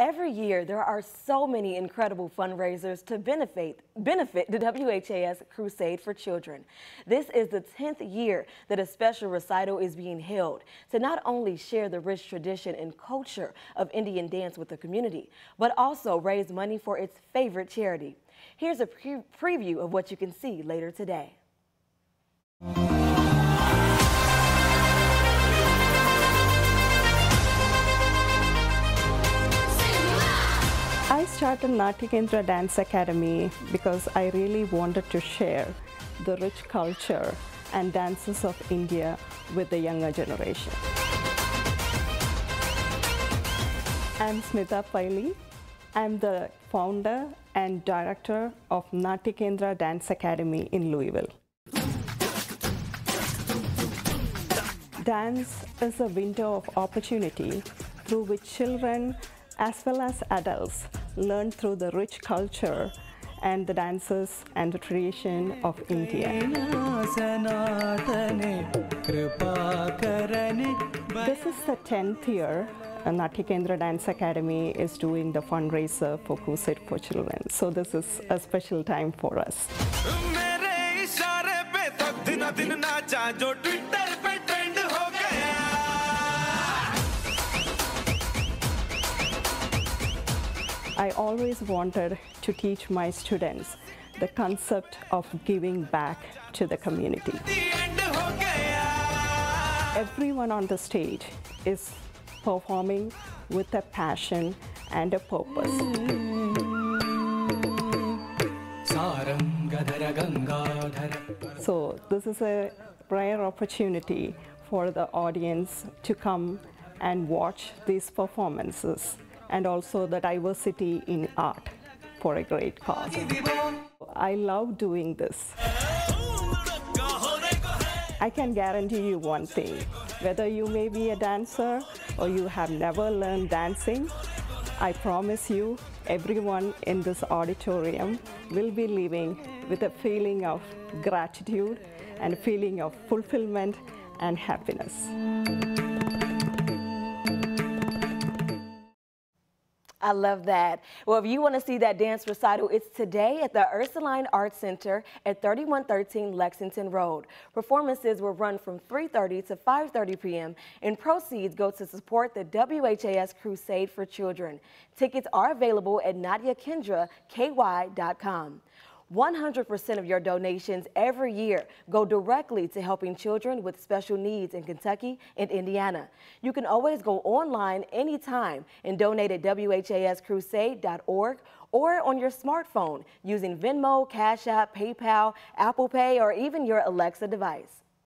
Every year, there are so many incredible fundraisers to benefit, benefit the WHAS Crusade for Children. This is the 10th year that a special recital is being held to not only share the rich tradition and culture of Indian dance with the community, but also raise money for its favorite charity. Here's a pre preview of what you can see later today. Started Natyakendra Dance Academy because I really wanted to share the rich culture and dances of India with the younger generation. I'm Smita Paili. I'm the founder and director of Natyakendra Dance Academy in Louisville. Dance is a window of opportunity through which children as well as adults learn through the rich culture and the dances and the tradition of India. This is the 10th year Natyakendra Dance Academy is doing the fundraiser for Crusade for Children. So this is a special time for us. I always wanted to teach my students the concept of giving back to the community. Everyone on the stage is performing with a passion and a purpose. So this is a rare opportunity for the audience to come and watch these performances and also the diversity in art for a great cause. I love doing this. I can guarantee you one thing, whether you may be a dancer or you have never learned dancing, I promise you everyone in this auditorium will be leaving with a feeling of gratitude and a feeling of fulfillment and happiness. I love that. Well, if you want to see that dance recital, it's today at the Ursuline Arts Center at 3113 Lexington Road. Performances will run from 3.30 to 5.30 p.m. and proceeds go to support the WHAS Crusade for Children. Tickets are available at natyakendraky.com. 100% of your donations every year go directly to helping children with special needs in Kentucky and Indiana. You can always go online anytime and donate at WHAScrusade.org or on your smartphone using Venmo, Cash App, PayPal, Apple Pay, or even your Alexa device.